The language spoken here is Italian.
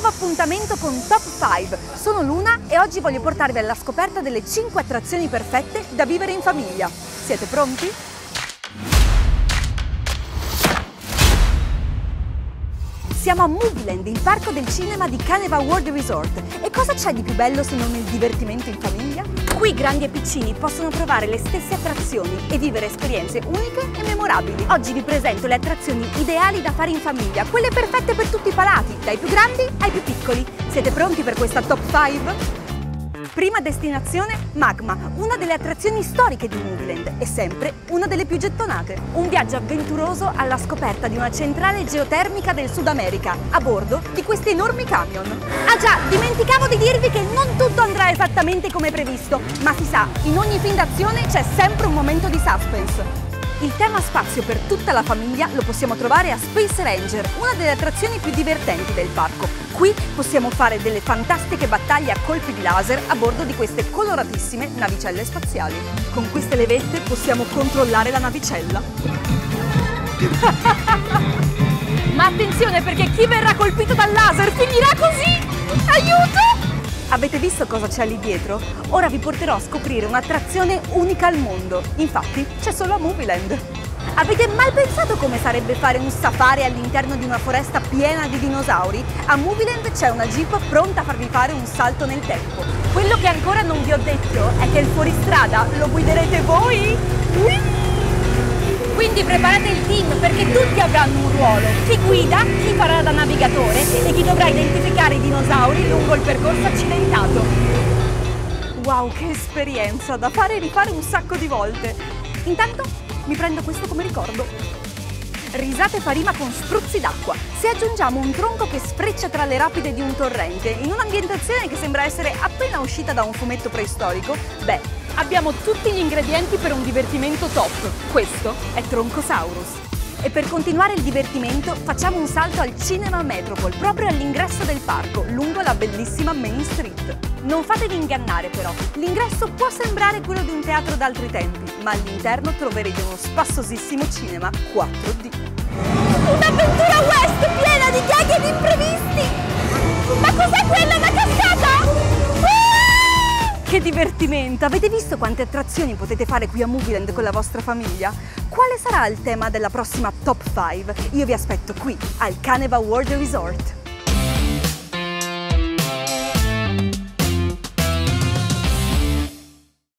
nuovo appuntamento con Top 5. Sono Luna e oggi voglio portarvi alla scoperta delle 5 attrazioni perfette da vivere in famiglia. Siete pronti? Siamo a Movieland, il parco del cinema di Caneva World Resort. E cosa c'è di più bello se non il divertimento in famiglia? Qui grandi e piccini possono provare le stesse attrazioni e vivere esperienze uniche e memorabili. Oggi vi presento le attrazioni ideali da fare in famiglia, quelle perfette per tutti i palati, dai più grandi ai più piccoli. Siete pronti per questa top 5? Prima destinazione Magma, una delle attrazioni storiche di Movieland e sempre una delle più gettonate. Un viaggio avventuroso alla scoperta di una centrale geotermica del Sud America a bordo di questi enormi camion. Ah già, dimenticavo di dirvi che non tutto esattamente come previsto, ma si sa, in ogni film d'azione c'è sempre un momento di suspense. Il tema spazio per tutta la famiglia lo possiamo trovare a Space Ranger, una delle attrazioni più divertenti del parco. Qui possiamo fare delle fantastiche battaglie a colpi di laser a bordo di queste coloratissime navicelle spaziali. Con queste levette possiamo controllare la navicella. Ma attenzione perché chi verrà colpito dal Avete visto cosa c'è lì dietro? Ora vi porterò a scoprire un'attrazione unica al mondo. Infatti, c'è solo a Movieland. Avete mai pensato come sarebbe fare un safari all'interno di una foresta piena di dinosauri? A Movieland c'è una jeep pronta a farvi fare un salto nel tempo. Quello che ancora non vi ho detto è che il fuoristrada lo guiderete voi! Whee! Quindi preparate il team perché tutti avranno un ruolo, chi guida, chi farà da navigatore e chi dovrà identificare i dinosauri lungo il percorso accidentato. Wow, che esperienza, da fare e rifare un sacco di volte. Intanto mi prendo questo come ricordo. Risate fa rima con spruzzi d'acqua. Se aggiungiamo un tronco che sfreccia tra le rapide di un torrente, in un'ambientazione che sembra essere appena uscita da un fumetto preistorico, beh, Abbiamo tutti gli ingredienti per un divertimento top. Questo è Troncosaurus. E per continuare il divertimento facciamo un salto al Cinema Metropol, proprio all'ingresso del parco, lungo la bellissima Main Street. Non fatevi ingannare però, l'ingresso può sembrare quello di un teatro d'altri tempi, ma all'interno troverete uno spassosissimo cinema 4D. Un'avventura west piena di gag ed imprevisti! Ma cos'è quella, una cascata? Che divertimento! Avete visto quante attrazioni potete fare qui a Movieland con la vostra famiglia? Quale sarà il tema della prossima Top 5? Io vi aspetto qui, al Caneva World Resort.